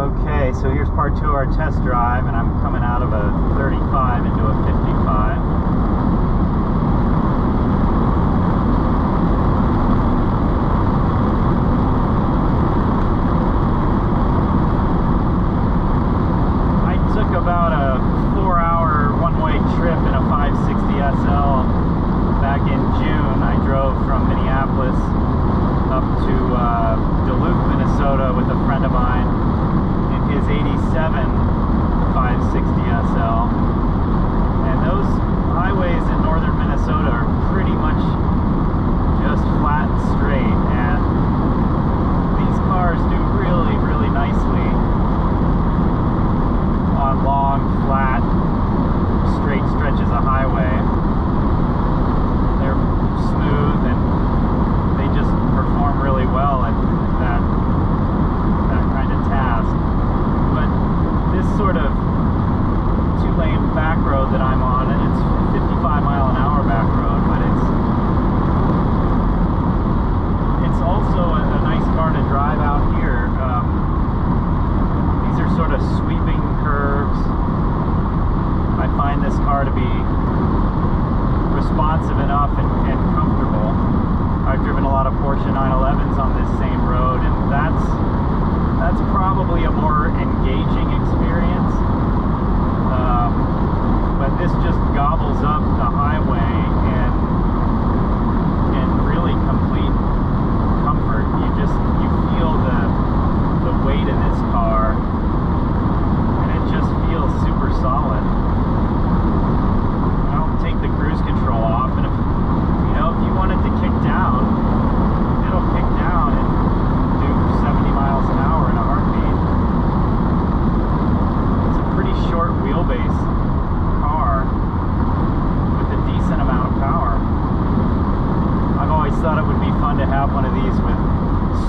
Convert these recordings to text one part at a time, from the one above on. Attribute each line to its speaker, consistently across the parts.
Speaker 1: Okay, so here's part two of our test drive, and I'm coming out of a 35 into a 55. I took about a four-hour one-way trip in a 560 SL back in June. I drove from Minneapolis up to uh, Duluth, Minnesota with a friend of mine in his 87 560 SL. And those highways in northern Minnesota are pretty much just flat and straight. And these cars do really, really nicely on long, flat, straight stretches of highway. They're smooth and they just perform really well at that that kind of task. But this sort of two-lane back road that I'm on, and it's 55 mile an hour back road, but it's it's also a, a nice car to drive out here. Um, these are sort of sweeping curves. I find this car to be responsive enough and, and comfortable. I've driven a lot of Porsche 911s on this same road, and that's that's probably a more engaging experience. Um, but this just gobbles up the highway and in really complete comfort. You just you feel the the weight in this car, and it just feels super solid. I don't take the cruise control off, and if you know if you want it to kick down, it'll kick down and do 70 miles an hour in a heartbeat. It's a pretty short wheelbase car with a decent amount of power. I've always thought it would be fun to have one of these with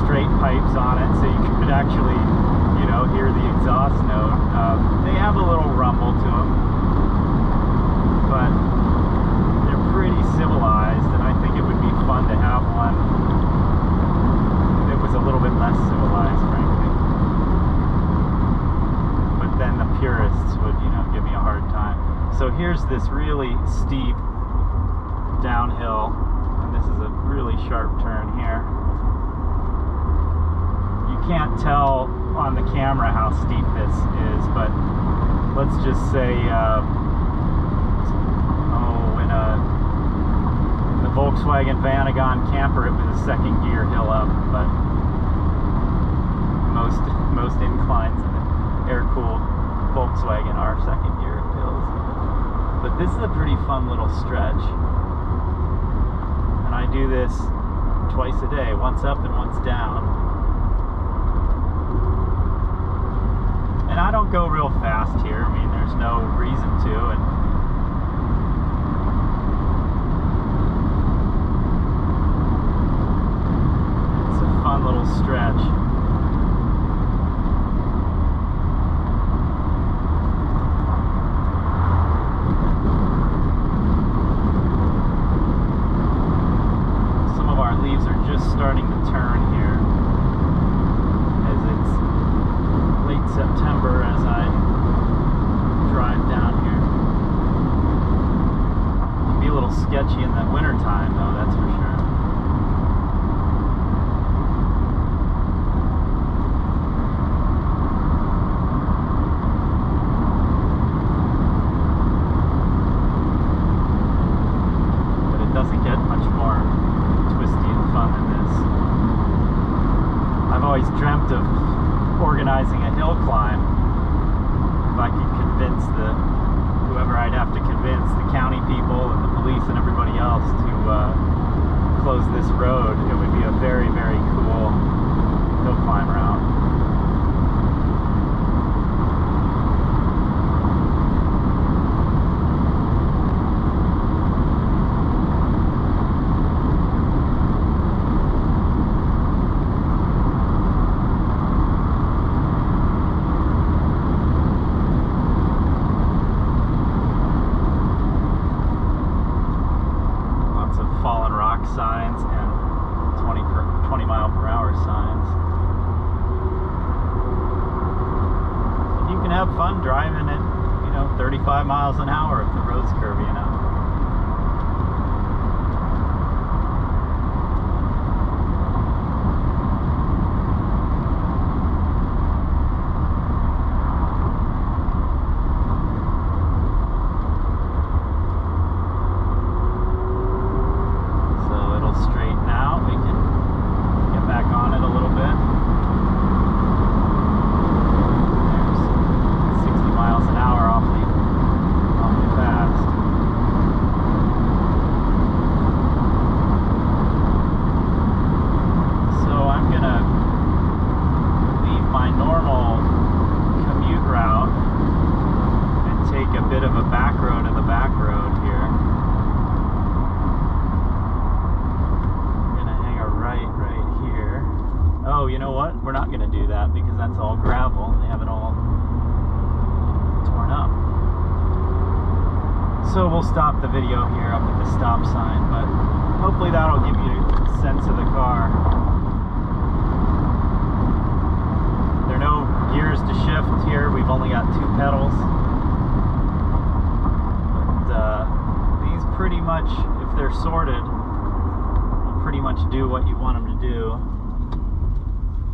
Speaker 1: straight pipes on it actually, you know, hear the exhaust note. Um, they have a little rumble to them, but they're pretty civilized, and I think it would be fun to have one that was a little bit less civilized, frankly. But then the purists would, you know, give me a hard time. So here's this really steep downhill, and this is a really sharp turn here. Can't tell on the camera how steep this is, but let's just say, uh, oh, in a in the Volkswagen Vanagon camper, it was a second gear hill up, but most most inclines in an air-cooled Volkswagen are second gear hills. But this is a pretty fun little stretch, and I do this twice a day, once up and once down. And I don't go real fast here. I mean, there's no reason to. And it's a fun little stretch. Some of our leaves are just starting to turn here as it's late September as I drive down here. Can be a sketchy in the wintertime though, that's for sure. But it doesn't get much more twisty and fun than this. I've always dreamt of organizing a hill climb. If I could convince the I'd have to convince, the county people and the police and everybody else to uh, close this road, it would be a very, very cool hill climb route. Fun driving at, you know, 35 miles an hour if the road's curvy enough. So it'll straighten out. We can get back on it a little bit. There's 60 miles an hour awfully, awfully fast. So I'm gonna leave my normal commute route and take a bit of a back road to the back road here. I'm gonna hang a right right here. Oh, you know what? We're not gonna do that because that's all gravel and they have it all torn up. So we'll stop the video here up at the stop sign, but hopefully that'll give you a sense of the car. There are no gears to shift here. We've only got two pedals. But uh, these pretty much, if they're sorted, will pretty much do what you want them to do